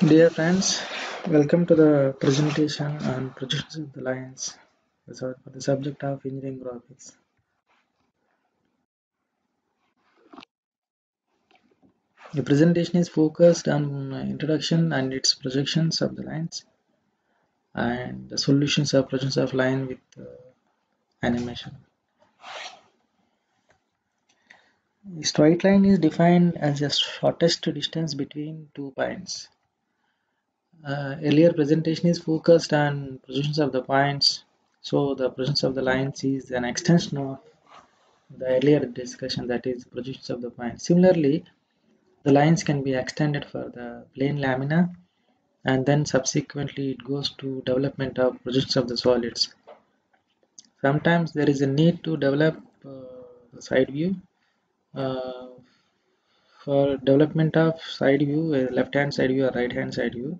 Dear friends, welcome to the presentation on projections of the lines for the subject of engineering graphics. The presentation is focused on introduction and its projections of the lines and the solutions of projections of line with uh, animation. A straight line is defined as the shortest distance between two points. Uh, earlier presentation is focused on projections of the points, so the projections of the lines is an extension of the earlier discussion that is projections of the points. Similarly, the lines can be extended for the plane lamina and then subsequently it goes to development of projections of the solids. Sometimes there is a need to develop uh, the side view. Uh, for development of side view, left hand side view or right hand side view,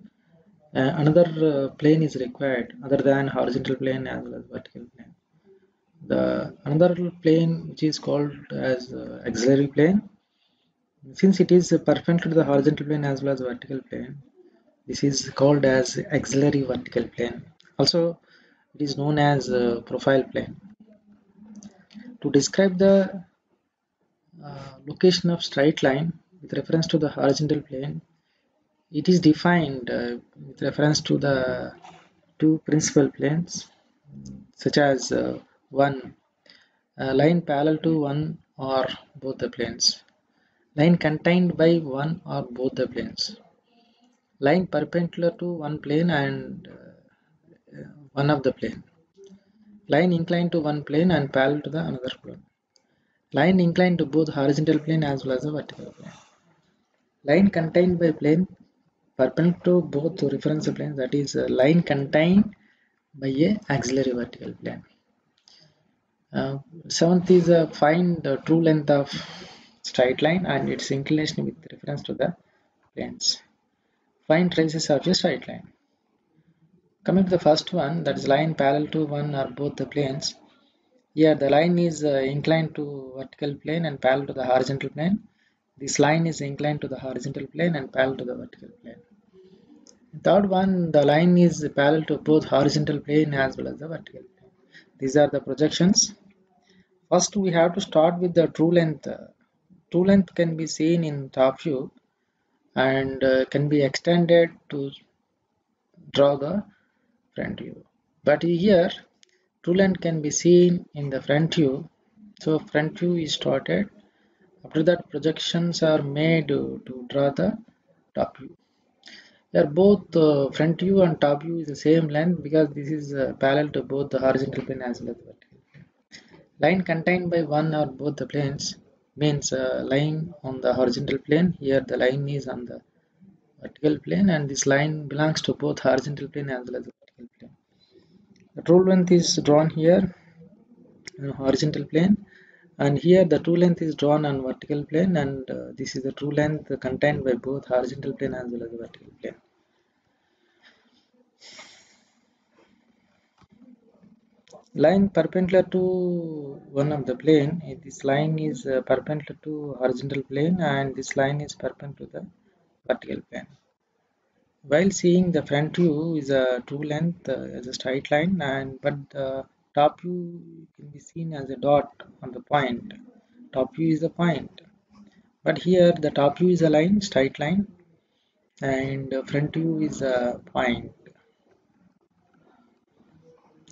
uh, another uh, plane is required other than horizontal plane as well as vertical plane. The another plane which is called as uh, auxiliary plane since it is perpendicular to the horizontal plane as well as vertical plane this is called as auxiliary vertical plane. Also it is known as profile plane. To describe the uh, location of straight line with reference to the horizontal plane it is defined uh, with reference to the two principal planes such as uh, one line parallel to one or both the planes. Line contained by one or both the planes. Line perpendicular to one plane and uh, one of the plane. Line inclined to one plane and parallel to the another plane. Line inclined to both horizontal plane as well as the vertical plane. Line contained by plane perpendicular to both reference planes that is a line contained by a auxiliary vertical plane. Uh, seventh is uh, find the true length of straight line and its inclination with reference to the planes. Find traces of a straight line. Coming to the first one that is line parallel to one or both the planes. Here the line is uh, inclined to vertical plane and parallel to the horizontal plane this line is inclined to the horizontal plane and parallel to the vertical plane. Third one, the line is parallel to both horizontal plane as well as the vertical plane. These are the projections. First, we have to start with the true length. True length can be seen in top view and uh, can be extended to draw the front view. But here, true length can be seen in the front view. So front view is started after that projections are made to draw the top view. Here both uh, front view and top view is the same length because this is uh, parallel to both the horizontal plane as well as the vertical. Line contained by one or both the planes means uh, line on the horizontal plane. Here the line is on the vertical plane and this line belongs to both horizontal plane as well as the vertical plane. The true length is drawn here on horizontal plane and here the true length is drawn on vertical plane and uh, this is the true length contained by both horizontal plane as well as the vertical plane. Line perpendicular to one of the plane, this line is uh, perpendicular to horizontal plane and this line is perpendicular to the vertical plane. While seeing the front view is a true length uh, as a straight line and but the top view can be seen as a dot on the point. Top view is a point. But here the top view is a line straight line and front view is a point.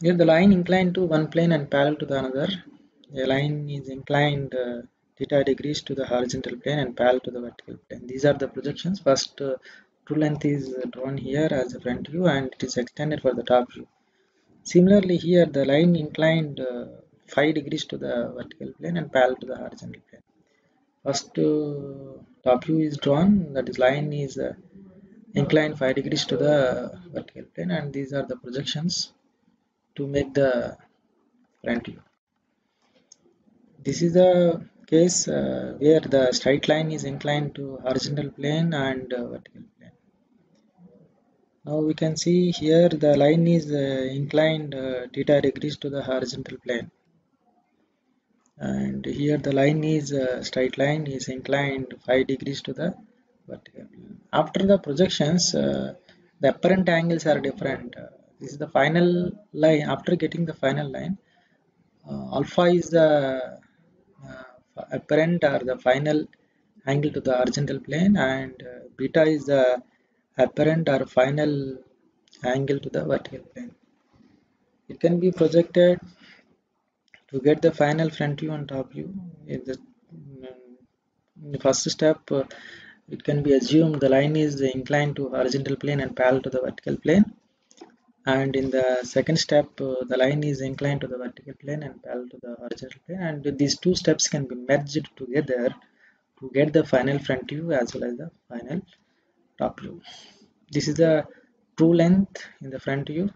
Here the line inclined to one plane and parallel to the another. The line is inclined uh, theta degrees to the horizontal plane and parallel to the vertical plane. These are the projections. First uh, true length is drawn here as a front view and it is extended for the top view Similarly here the line inclined uh, phi degrees to the vertical plane and parallel to the horizontal plane. First uh, top view is drawn that is line is uh, inclined phi degrees to the vertical plane and these are the projections to make the front view. This is the case uh, where the straight line is inclined to horizontal plane and uh, vertical now we can see here the line is uh, inclined uh, theta degrees to the horizontal plane and here the line is uh, straight line is inclined phi degrees to the vertical plane. After the projections, the apparent angles are different. This is the final line. After getting the final line, uh, alpha is the uh, apparent or the final angle to the horizontal plane and uh, beta is the apparent or final angle to the vertical plane. It can be projected to get the final front view and top view. In the, in the first step, uh, it can be assumed the line is inclined to horizontal plane and parallel to the vertical plane. And in the second step, uh, the line is inclined to the vertical plane and parallel to the horizontal plane. And these two steps can be merged together to get the final front view as well as the final top view. This is the true length in the front view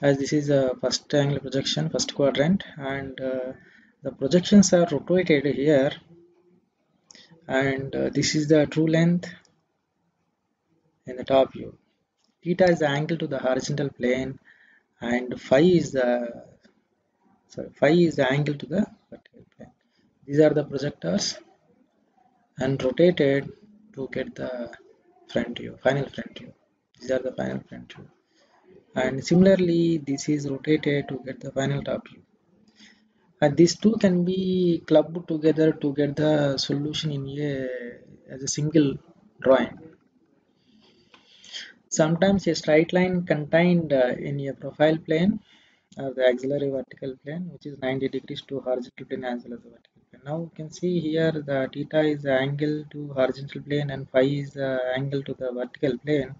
as this is a first angle projection, first quadrant and uh, the projections are rotated here and uh, this is the true length in the top view. Theta is the angle to the horizontal plane and phi is the sorry, phi is the angle to the vertical plane. These are the projectors and rotated to get the front view, final front view. These are the final front view. And similarly, this is rotated to get the final top view. And these two can be clubbed together to get the solution in a as a single drawing. Sometimes a straight line contained uh, in a profile plane or the auxiliary vertical plane which is 90 degrees to horizontal plane as well as the vertical now you can see here the theta is the angle to horizontal plane and phi is the angle to the vertical plane.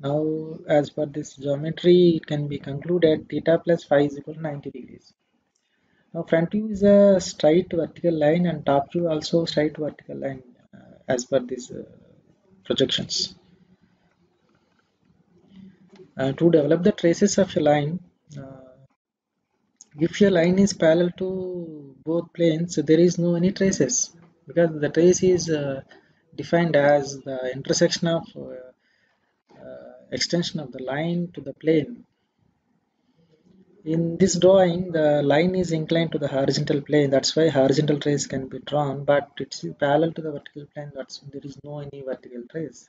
Now as per this geometry it can be concluded theta plus phi is equal to 90 degrees. Now front view is a straight vertical line and top view also straight vertical line uh, as per these uh, projections. Uh, to develop the traces of a line if your line is parallel to both planes there is no any traces. Because the trace is uh, defined as the intersection of uh, uh, extension of the line to the plane. In this drawing the line is inclined to the horizontal plane that's why horizontal trace can be drawn but it's parallel to the vertical plane that's why there is no any vertical trace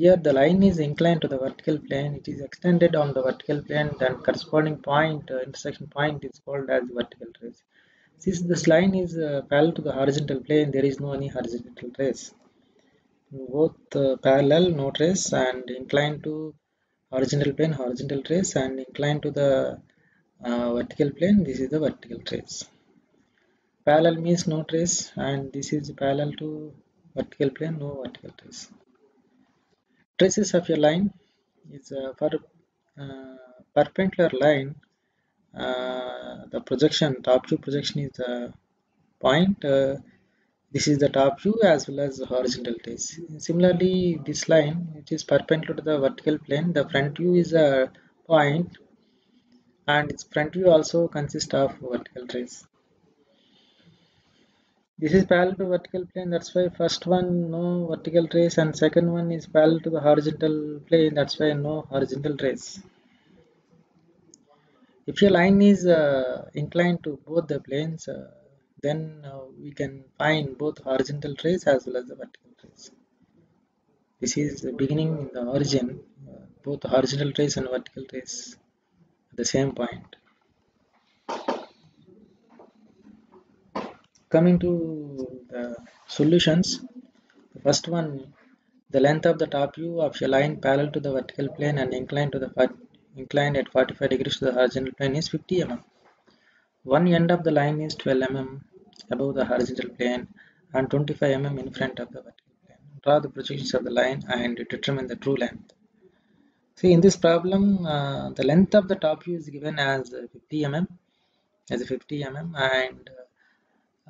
here the line is inclined to the vertical plane. It is extended on the vertical plane then corresponding point, uh, intersection point is called as vertical trace. Since this line is uh, parallel to the horizontal plane, there is no any horizontal trace. Both uh, parallel, no trace and inclined to horizontal plane, horizontal trace and inclined to the uh, vertical plane, this is the vertical trace. Parallel means no trace and this is parallel to vertical plane, no vertical trace traces of a line is uh, for uh, perpendicular line uh, the projection top view projection is the point uh, this is the top view as well as horizontal trace. Similarly this line which is perpendicular to the vertical plane the front view is a point and its front view also consists of vertical trace this is parallel to vertical plane that's why first one no vertical trace and second one is parallel to the horizontal plane that's why no horizontal trace. If your line is uh, inclined to both the planes uh, then uh, we can find both horizontal trace as well as the vertical trace. This is the beginning in the origin uh, both horizontal trace and vertical trace at the same point coming to the solutions the first one the length of the top view of a line parallel to the vertical plane and inclined to the inclined at 45 degrees to the horizontal plane is 50 mm. One end of the line is 12 mm above the horizontal plane and 25 mm in front of the vertical plane. Draw the projections of the line and determine the true length. See in this problem uh, the length of the top view is given as 50 mm as 50 mm and uh,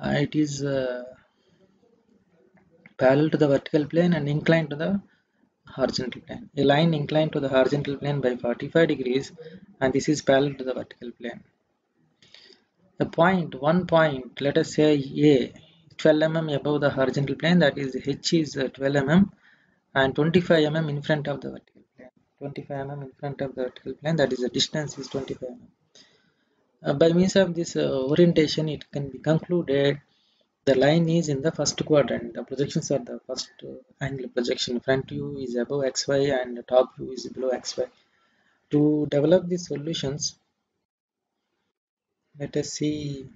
it is uh, parallel to the vertical plane and inclined to the horizontal plane. A line inclined to the horizontal plane by 45 degrees and this is parallel to the vertical plane. A point, one point, let us say A, 12 mm above the horizontal plane that is H is uh, 12 mm and 25 mm in front of the vertical plane. 25 mm in front of the vertical plane that is the distance is 25 mm. Uh, by means of this uh, orientation it can be concluded the line is in the first quadrant. The projections are the first uh, angle projection. Front view is above xy and top view is below xy. To develop these solutions let us see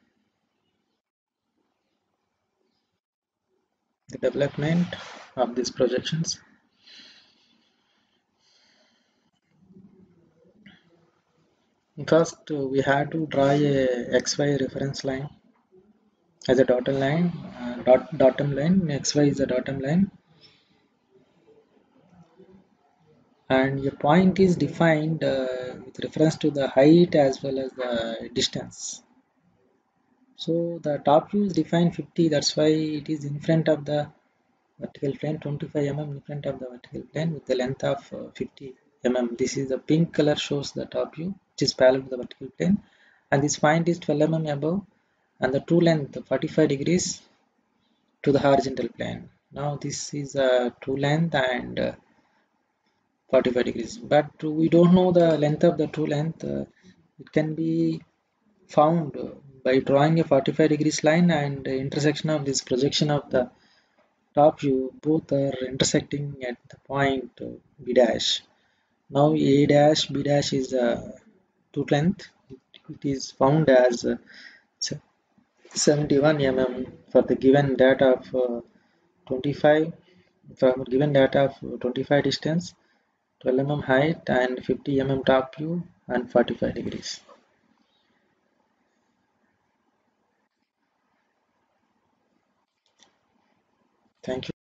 the development of these projections first we have to draw a xy reference line as a dotted line uh, dot bottom line xy is a dotted line. And a point is defined uh, with reference to the height as well as the distance. So the top view is defined 50 that's why it is in front of the vertical plane 25 mm in front of the vertical plane with the length of uh, 50 mm this is the pink color shows the top view which is parallel to the vertical plane. And this point is 12 mm above and the true length 45 degrees to the horizontal plane. Now this is a true length and uh, 45 degrees. But we don't know the length of the true length. Uh, it can be found by drawing a 45 degrees line and intersection of this projection of the top view. Both are intersecting at the point uh, b dash now a dash b dash is a uh, true length. It is found as uh, 71 mm for the given data of uh, 25 for given data of 25 distance 12 mm height and 50 mm top view and 45 degrees. Thank you